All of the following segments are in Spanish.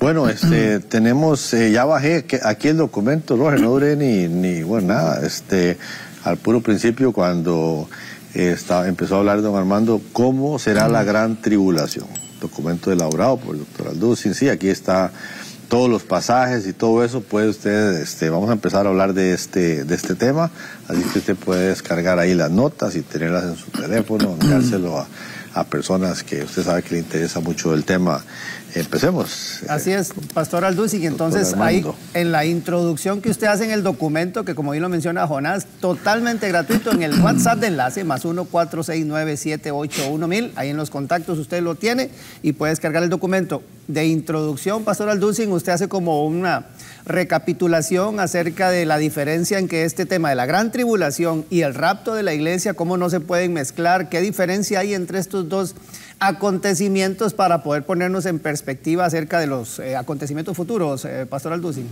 Bueno, este, tenemos, eh, ya bajé aquí el documento, Roger, no duré ni, ni, bueno, nada, este, al puro principio cuando eh, empezó a hablar don Armando, ¿cómo será la gran tribulación? Documento elaborado por el doctor Alducin, sí, aquí está todos los pasajes y todo eso, puede usted, este, vamos a empezar a hablar de este, de este tema, así que usted puede descargar ahí las notas y tenerlas en su teléfono, enviárselo a, a personas que usted sabe que le interesa mucho el tema Empecemos. Así es, Pastor y Entonces, ahí en la introducción que usted hace en el documento, que como bien lo menciona Jonás, totalmente gratuito en el WhatsApp de enlace, más 1 469 781 Ahí en los contactos usted lo tiene y puede descargar el documento. De introducción, Pastor Alducin, usted hace como una recapitulación acerca de la diferencia en que este tema de la gran tribulación y el rapto de la iglesia, cómo no se pueden mezclar, qué diferencia hay entre estos dos acontecimientos para poder ponernos en perspectiva acerca de los eh, acontecimientos futuros, eh, Pastor Alducin.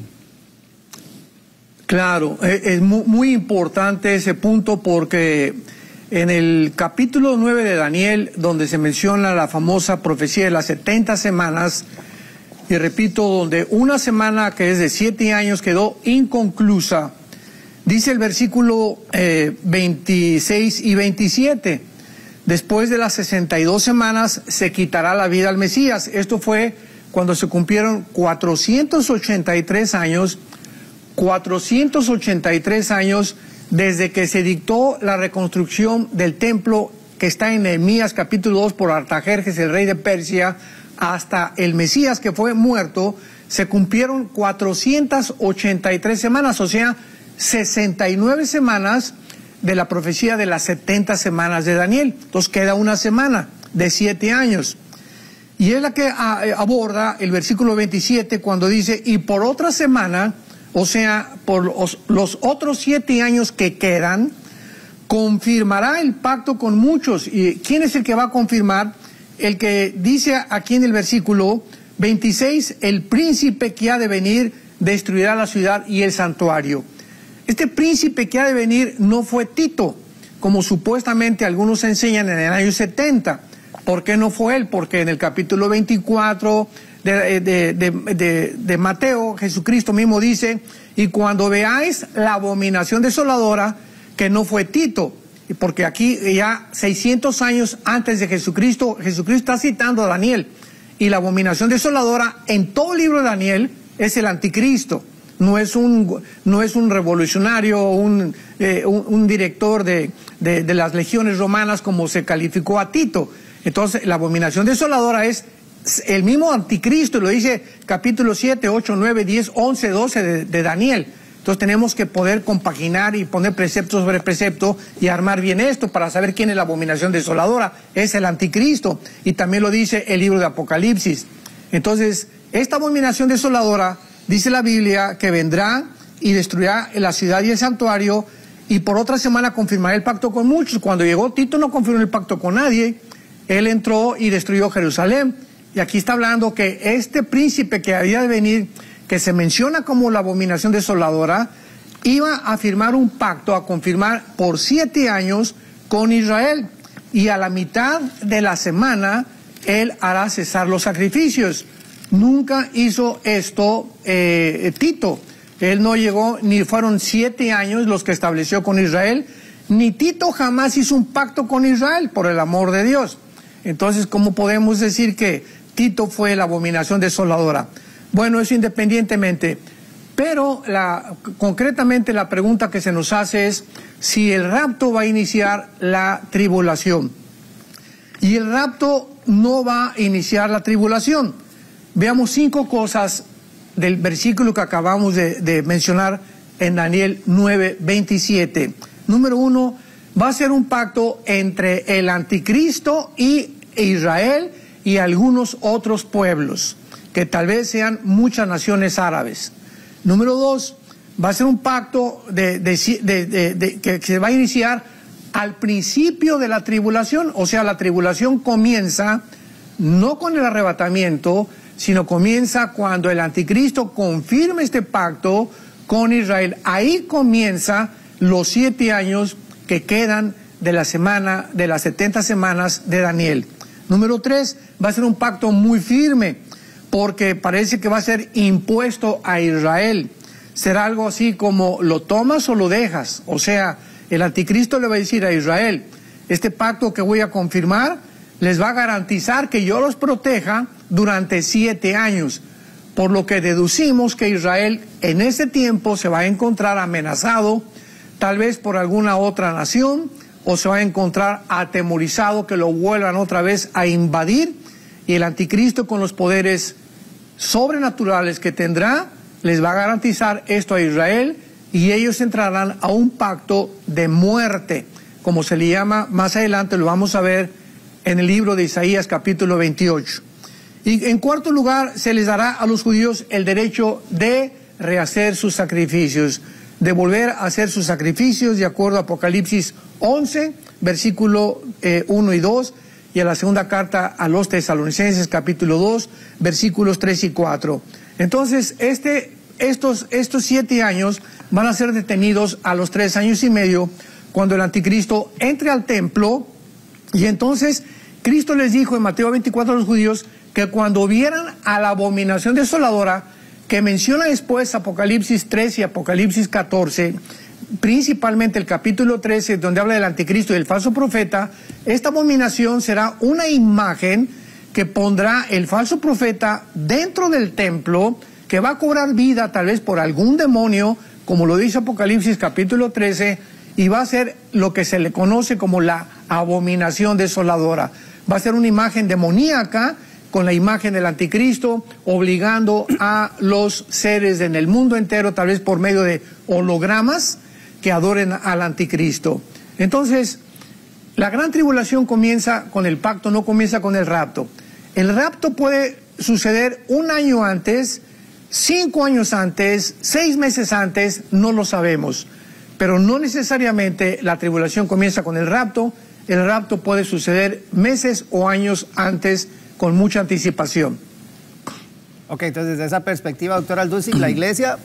Claro, eh, es muy, importante ese punto porque en el capítulo 9 de Daniel, donde se menciona la famosa profecía de las 70 semanas, y repito, donde una semana que es de siete años quedó inconclusa, dice el versículo 26 y 27, Después de las 62 semanas se quitará la vida al Mesías. Esto fue cuando se cumplieron 483 años, 483 años desde que se dictó la reconstrucción del templo que está en Nehemías capítulo 2 por Artajerjes, el rey de Persia, hasta el Mesías que fue muerto, se cumplieron 483 semanas, o sea, 69 semanas de la profecía de las 70 semanas de Daniel. Entonces queda una semana de siete años. Y es la que ah, eh, aborda el versículo 27 cuando dice, y por otra semana, o sea, por los, otros siete años que quedan, confirmará el pacto con muchos. ¿Y quién es el que va a confirmar? El que dice aquí en el versículo 26, el príncipe que ha de venir destruirá la ciudad y el santuario. Este príncipe que ha de venir no fue Tito, como supuestamente algunos enseñan en el año 70. ¿Por qué no fue él? Porque en el capítulo 24 de, de, de, Mateo, Jesucristo mismo dice, y cuando veáis la abominación desoladora, que no fue Tito, porque aquí ya 600 años antes de Jesucristo, Jesucristo está citando a Daniel, y la abominación desoladora en todo el libro de Daniel es el anticristo no es un, no es un revolucionario o un, eh, un, director de, de, las legiones romanas como se calificó a Tito. Entonces, la abominación desoladora es el mismo anticristo, lo dice capítulo 7, 8, 9, 10, 11, 12 de, de Daniel. Entonces tenemos que poder compaginar y poner precepto sobre precepto y armar bien esto para saber quién es la abominación desoladora. Es el anticristo. Y también lo dice el libro de Apocalipsis. Entonces, esta abominación desoladora Dice la Biblia que vendrá y destruirá la ciudad y el santuario y por otra semana confirmará el pacto con muchos. Cuando llegó Tito no confirmó el pacto con nadie. Él entró y destruyó Jerusalén. Y aquí está hablando que este príncipe que había de venir, que se menciona como la abominación desoladora, iba a firmar un pacto, a confirmar por siete años con Israel. Y a la mitad de la semana, él hará cesar los sacrificios. Nunca hizo esto eh, Tito. Él no llegó, ni fueron siete años los que estableció con Israel, ni Tito jamás hizo un pacto con Israel, por el amor de Dios. Entonces, ¿cómo podemos decir que Tito fue la abominación desoladora? Bueno, eso independientemente. Pero la, concretamente la pregunta que se nos hace es si el rapto va a iniciar la tribulación. Y el rapto no va a iniciar la tribulación. Veamos cinco cosas del versículo que acabamos de, mencionar en Daniel 9, 27. Número uno, va a ser un pacto entre el anticristo y Israel y algunos otros pueblos, que tal vez sean muchas naciones árabes. Número dos, va a ser un pacto de, que se va a iniciar al principio de la tribulación, o sea, la tribulación comienza no con el arrebatamiento, sino comienza cuando el anticristo confirma este pacto con Israel. Ahí comienza los siete años que quedan de la semana, de las setenta semanas de Daniel. Número tres, va a ser un pacto muy firme, porque parece que va a ser impuesto a Israel. Será algo así como lo tomas o lo dejas. O sea, el anticristo le va a decir a Israel, este pacto que voy a confirmar les va a garantizar que yo los proteja durante siete años. Por lo que deducimos que Israel en ese tiempo se va a encontrar amenazado, tal vez por alguna otra nación, o se va a encontrar atemorizado que lo vuelvan otra vez a invadir, y el anticristo con los poderes sobrenaturales que tendrá, les va a garantizar esto a Israel y ellos entrarán a un pacto de muerte, como se le llama más adelante, lo vamos a ver en el libro de Isaías capítulo 28. Y en cuarto lugar, se les dará a los judíos el derecho de rehacer sus sacrificios, de volver a hacer sus sacrificios de acuerdo a Apocalipsis 11, versículo 1 eh, y 2, y a la segunda carta a los tesalonicenses capítulo 2, versículos 3 y 4. Entonces, este, estos, estos siete años van a ser detenidos a los tres años y medio cuando el anticristo entre al templo y entonces Cristo les dijo en Mateo 24 a los judíos que cuando vieran a la abominación desoladora que menciona después Apocalipsis 3 y Apocalipsis 14, principalmente el capítulo 13 donde habla del anticristo y el falso profeta, esta abominación será una imagen que pondrá el falso profeta dentro del templo, que va a cobrar vida tal vez por algún demonio, como lo dice Apocalipsis capítulo 13, y va a ser lo que se le conoce como la abominación desoladora. Va a ser una imagen demoníaca con la imagen del anticristo, obligando a los seres en el mundo entero, tal vez por medio de hologramas, que adoren al anticristo. Entonces, la gran tribulación comienza con el pacto, no comienza con el rapto. El rapto puede suceder un año antes, cinco años antes, seis meses antes, no lo sabemos. Pero no necesariamente la tribulación comienza con el rapto, el rapto puede suceder meses o años antes con mucha anticipación. Ok, entonces desde esa perspectiva, doctor Alducin, la iglesia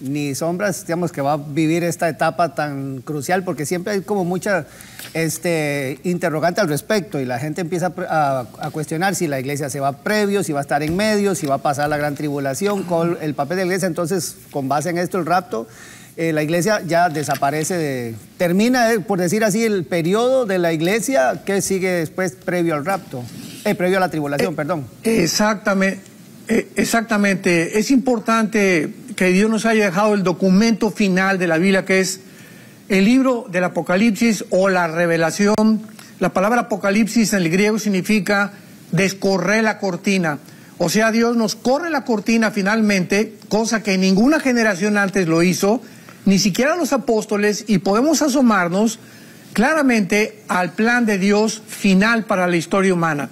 ni sombras, digamos, que va a vivir esta etapa tan crucial, porque siempre hay como mucha este, interrogante al respecto y la gente empieza a, cuestionar si la iglesia se va previo, si va a estar en medio, si va a pasar la gran tribulación, con el papel de la iglesia. Entonces, con base en esto, el rapto, eh, la iglesia ya desaparece, de, termina, eh, por decir así, el periodo de la iglesia que sigue después previo al rapto, eh, previo a la tribulación, perdón. Exactamente. Exactamente, es importante que Dios nos haya dejado el documento final de la Biblia, que es el libro del Apocalipsis o la revelación. La palabra Apocalipsis en el griego significa descorrer la cortina. O sea, Dios nos corre la cortina finalmente, cosa que ninguna generación antes lo hizo, ni siquiera los apóstoles, y podemos asomarnos claramente al plan de Dios final para la historia humana.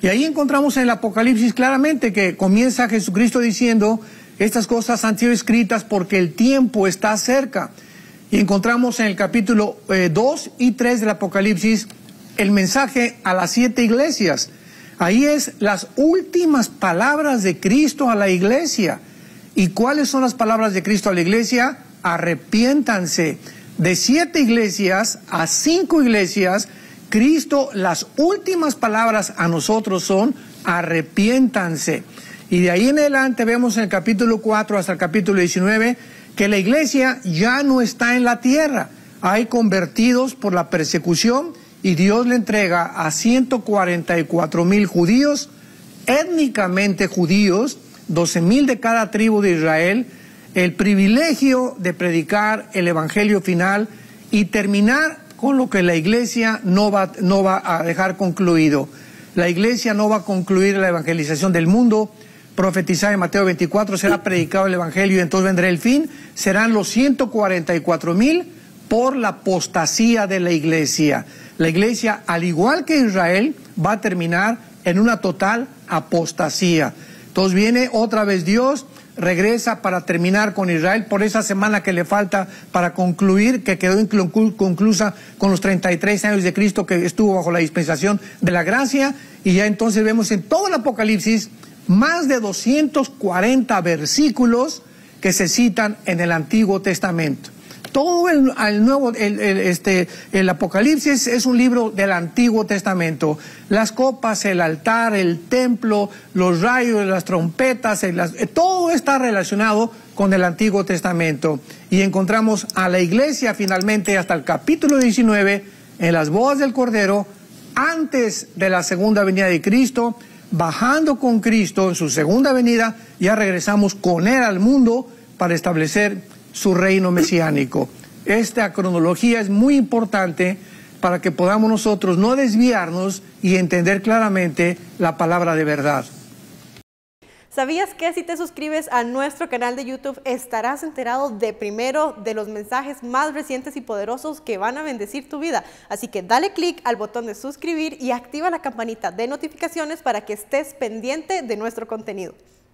Y ahí encontramos en el Apocalipsis claramente que comienza Jesucristo diciendo, estas cosas han sido escritas porque el tiempo está cerca. Y encontramos en el capítulo 2 eh, y 3 del Apocalipsis el mensaje a las siete iglesias. Ahí es las últimas palabras de Cristo a la iglesia. ¿Y cuáles son las palabras de Cristo a la iglesia? Arrepiéntanse. De siete iglesias a cinco iglesias, Cristo, las últimas palabras a nosotros son arrepiéntanse. Y de ahí en adelante vemos en el capítulo 4 hasta el capítulo 19 que la iglesia ya no está en la tierra. Hay convertidos por la persecución y Dios le entrega a 144 mil judíos, étnicamente judíos, 12 mil de cada tribu de Israel, el privilegio de predicar el evangelio final y terminar con lo que la iglesia no va, no va a dejar concluido. La iglesia no va a concluir la evangelización del mundo, profetizar en Mateo 24, será predicado el Evangelio y entonces vendrá el fin, serán los 144 mil por la apostasía de la iglesia. La iglesia, al igual que Israel, va a terminar en una total apostasía. Entonces viene otra vez Dios, regresa para terminar con Israel por esa semana que le falta para concluir, que quedó conclusa con los 33 años de Cristo que estuvo bajo la dispensación de la gracia. Y ya entonces vemos en todo el Apocalipsis más de 240 versículos que se citan en el Antiguo Testamento. todo el, nuevo, el, este, el Apocalipsis es un libro del Antiguo Testamento. Las copas, el altar, el templo, los rayos, las trompetas, todo está relacionado con el Antiguo Testamento. Y encontramos a la iglesia finalmente hasta el capítulo 19 en las bodas del Cordero, antes de la segunda venida de Cristo, bajando con Cristo en su segunda venida, ya regresamos con Él al mundo para establecer su reino mesiánico. Esta cronología es muy importante para que podamos nosotros no desviarnos y entender claramente la palabra de verdad. ¿Sabías que si te suscribes a nuestro canal de YouTube estarás enterado de primero de los mensajes más recientes y poderosos que van a bendecir tu vida? Así que dale click al botón de suscribir y activa la campanita de notificaciones para que estés pendiente de nuestro contenido.